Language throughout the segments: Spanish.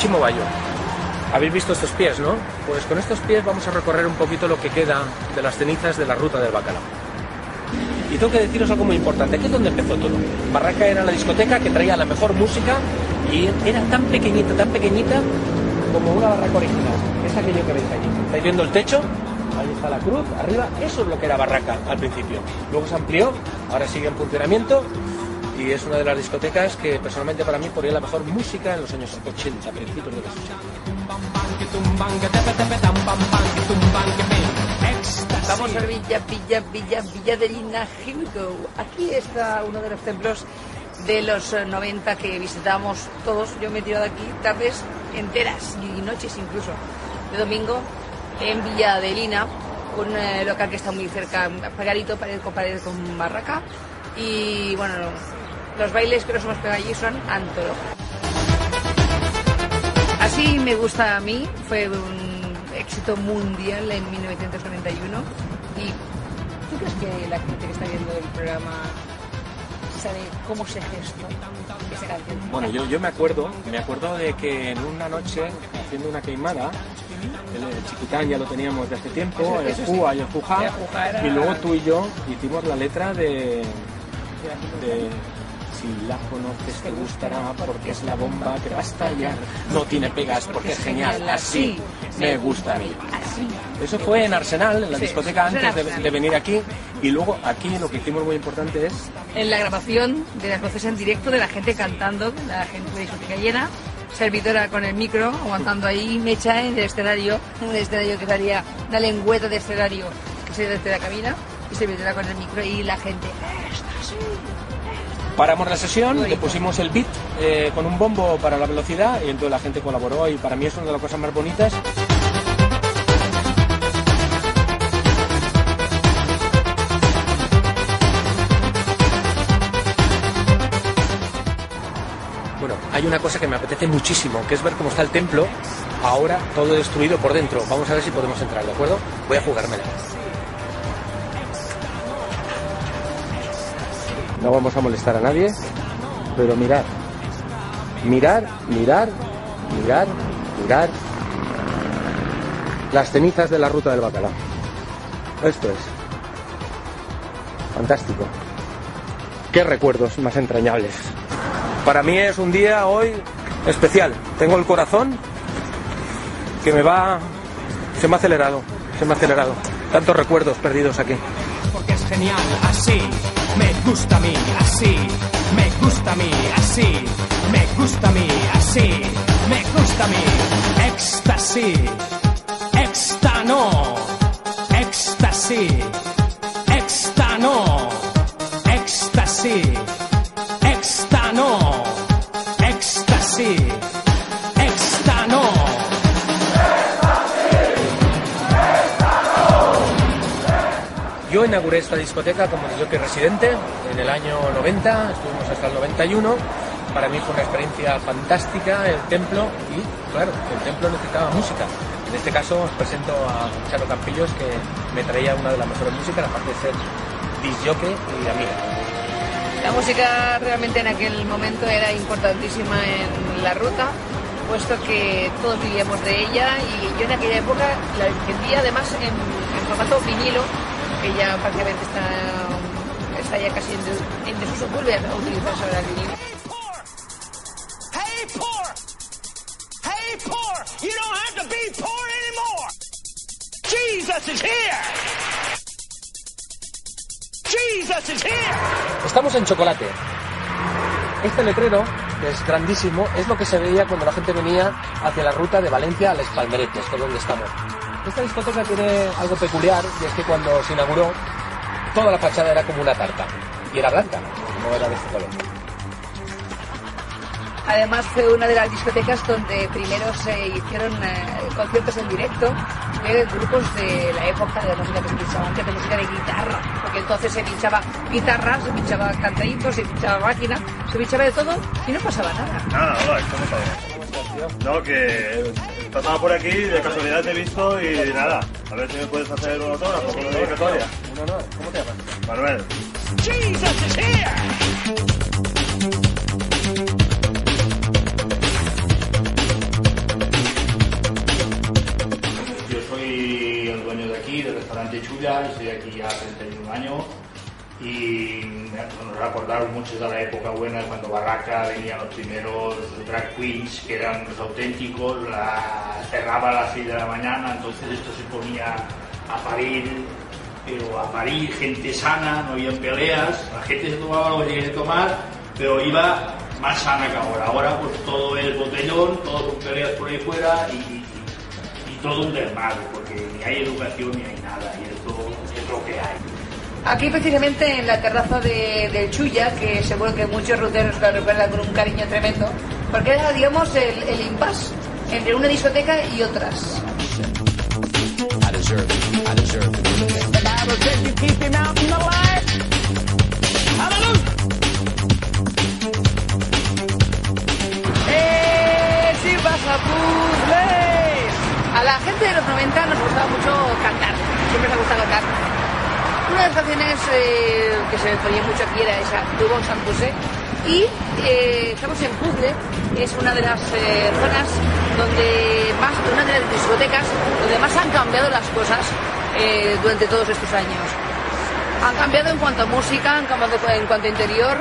Chimo Bayo. Habéis visto estos pies, ¿no? Pues con estos pies vamos a recorrer un poquito lo que queda de las cenizas de la ruta del bacalao. Y tengo que deciros algo muy importante, aquí es donde empezó todo. Barraca era la discoteca que traía la mejor música y era tan pequeñita, tan pequeñita como una barraca original. Es aquello que veis allí. ¿Estáis viendo el techo? Ahí está la cruz, arriba, eso es lo que era Barraca al principio. Luego se amplió, ahora sigue en funcionamiento y es una de las discotecas que personalmente para mí ponía la mejor música en los años 80, principios de los 80. Vamos a Villa, Villa, Villa, Villa de Lina. Aquí está uno de los templos de los 90 que visitamos todos. Yo me he tirado aquí tardes enteras y noches incluso de domingo en Villa de Lina, un eh, local que está muy cerca, pegadito, pared con pared con barraca. Y bueno, los bailes que nos hemos pegado allí son antolo. Así me gusta a mí, fue un éxito mundial en 1991. ¿Y tú crees que la gente que está viendo el programa sabe cómo se gestó esa canción? Bueno, yo, yo me acuerdo, me acuerdo de que en una noche, haciendo una queimada, el, Chiquitán ya lo teníamos de hace tiempo, Eso- el sí. Juga y el era- y luego tú y yo hicimos la letra de, de si la conoces te gustará porque es la bomba que va a estallar, no tiene pegas porque es genial, así me gusta a mí. Así. Eso fue en Arsenal, en la discoteca en antes de, venir aquí, y luego aquí lo que hicimos muy importante es En la grabación de las voces en directo de la gente cantando, la gente de discoteca llena, servidora con el micro, aguantando ahí mecha en el escenario, un escenario que salía una lengüeta de escenario que se desde la cabina, y servidora con el micro y la gente. Paramos la sesión, le pusimos el beat eh, con un bombo para la velocidad y entonces la gente colaboró y para mí es una de las cosas más bonitas. Bueno, hay una cosa que me apetece muchísimo, que es ver cómo está el templo, ahora todo destruido por dentro. Vamos a ver si podemos entrar, ¿de acuerdo? Voy a jugármela. No vamos a molestar a nadie, pero mirar. Mirar, mirar, mirar, mirar. Las cenizas de la ruta del bacalao. Esto es. Fantástico. Qué recuerdos más entrañables. Para mí es un día hoy especial. Tengo el corazón que me va... Se me ha acelerado. Se me ha acelerado. Tantos recuerdos perdidos aquí. Genial, así. Me gusta a mí, así. Me gusta a mí, así. Me gusta a mí, así. Me gusta a mí. Éxtasis, éxtano, éxtasis, Yo inauguré esta discoteca como disjockey residente en el año 90, estuvimos hasta el 91. Para mí fue una experiencia fantástica el templo y, claro, el templo necesitaba música. En este caso os presento a Charo Campillos que me traía una de las mejores músicas, aparte de ser disjockey y amiga. La música realmente en aquel momento era importantísima en la ruta, puesto que todos vivíamos de ella y yo en aquella época la vendía además en, en formato vinilo, que ya prácticamente está, está ya casi en, en desuso, vuelve a utilizarse ahora el vinilo. Hey, poor! Hey, poor! You don't have to be poor anymore! Jesus is here! Jesus is here! Estamos en Chocolate. Este letrero, que es grandísimo, es lo que se veía cuando la gente venía hacia la ruta de Valencia a Les Palmeretes, que es donde estamos. Esta discoteca tiene algo peculiar, y es que cuando se inauguró, toda la fachada era como una tarta. Y era blanca, no era de este color. Además fue una de las discotecas donde primero se hicieron eh, conciertos en directo de grupos de la época de la música que se pinchaba antes, de música de guitarra, porque entonces se pinchaba guitarra, se pinchaba cantaditos, se pinchaba máquina, se pinchaba de todo y no pasaba nada. Nada, hola, ¿cómo estás? No, que pasaba por aquí, de casualidad te he visto y nada, a ver si me puedes hacer un autógrafo con una dedicatoria. Un honor, ¿cómo te llamas? Manuel. Jesus is here! soy el dueño de aquí, del restaurante Chulla, y estoy aquí ya 31 años y nos recordaron mucho de la época buena cuando Barraca venían los primeros drag queens que eran los auténticos, la cerraba a las 6 de la mañana, entonces esto se ponía a parir, pero a parir gente sana, no había peleas, la gente se tomaba lo que tenía que tomar, pero iba más sana que ahora. Ahora pues todo es botellón, todo con peleas por ahí fuera y, y- y todo un desmadre, porque ni hay educación ni hay nada, y esto es lo que hay. Aquí precisamente en la terraza de, del Chuya, que seguro que muchos ruteros la recuerdan con un cariño tremendo, porque era, digamos, el, el impasse entre una discoteca y otras. ¡Eh! ¡Sí pasa puzzles! A la gente de los 90 nos gustaba mucho cantar, siempre nos ha gustado cantar. Una de las canciones eh, que se ponía mucho aquí era esa, Tuvo San José. Y eh, estamos en Puzzle, es una de las eh, zonas donde más, una de las discotecas donde más han cambiado las cosas durante todos estos años. Han cambiado en cuanto a música, han cambiado en cuanto a interior,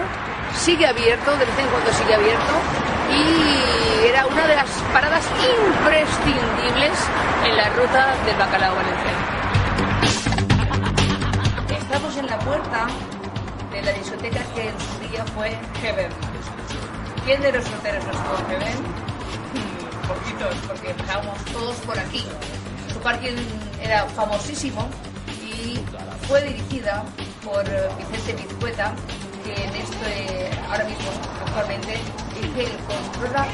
sigue abierto, de vez en cuando sigue abierto y era una de las paradas imprescindibles en la ruta del bacalao valenciano. Estamos en la puerta de la discoteca que en su día fue Heaven. ¿Quién de los solteros no estuvo en Heaven? Poquitos, porque empezábamos todos por aquí. Su parking era famosísimo y fue dirigida por eh, Vicente Pizcueta, que en esto eh, ahora mismo, actualmente, dirige el Controla.